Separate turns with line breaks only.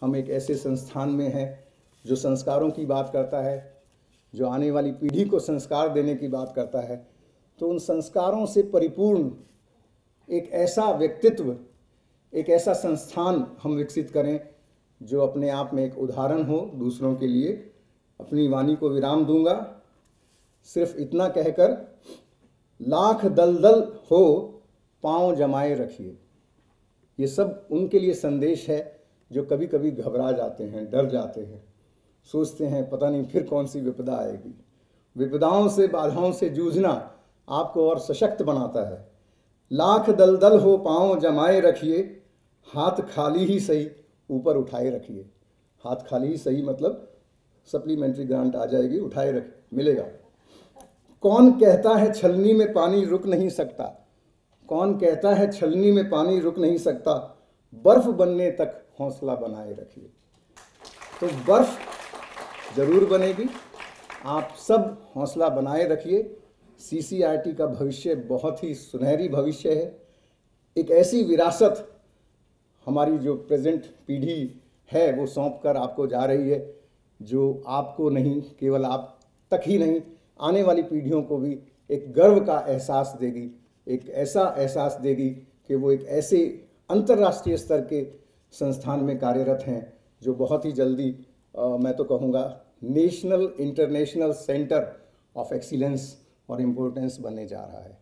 हम एक ऐसे संस्थान में हैं जो संस्कारों की बात करता है, जो आने वाली पीढ़ी को संस्कार देने की बात करता है। तो उन संस्कारों से परिपूर्ण एक ऐसा व्यक्तित्व, एक ऐसा संस्थान हम विकसित करें, जो अपने आप में एक उदाहरण हो दूसरों के लिए। अपनी वाणी को विराम दूँगा। सिर्फ़ इतना कहकर, लाख दलदल हो पाँव जमाए रखिए। ये सब उनके लिए संदेश है। जो कभी कभी घबरा जाते हैं, डर जाते हैं, सोचते हैं, पता नहीं फिर कौन सी विपदा आएगी। विपदाओं से, बाधाओं से जूझना आपको और सशक्त बनाता है। लाख दलदल हो पाँव जमाए रखिए, हाथ खाली ही सही ऊपर उठाए रखिए। हाथ खाली ही सही मतलब सप्लीमेंट्री ग्रांट आ जाएगी, उठाए रख, मिलेगा। कौन कहता है छलनी में पानी रुक नहीं सकता? कौन कहता है छलनी में पानी रुक नहीं सकता? बर्फ़ बनने तक हौसला बनाए रखिए। तो बर्फ़ ज़रूर बनेगी। आप सब हौसला बनाए रखिए। सीसीआरटी का भविष्य बहुत ही सुनहरी भविष्य है। एक ऐसी विरासत हमारी जो प्रेजेंट पीढ़ी है, वो सौंप कर आपको जा रही है, जो आपको नहीं, केवल आप तक ही नहीं, आने वाली पीढ़ियों को भी एक गर्व का एहसास देगी। एक ऐसा एहसास देगी कि वो एक ऐसे अंतर्राष्ट्रीय स्तर के संस्थान में कार्यरत हैं जो बहुत ही जल्दी आ, मैं तो कहूँगा national international centre of excellence और इम्पोर्टेंस बनने जा रहा है।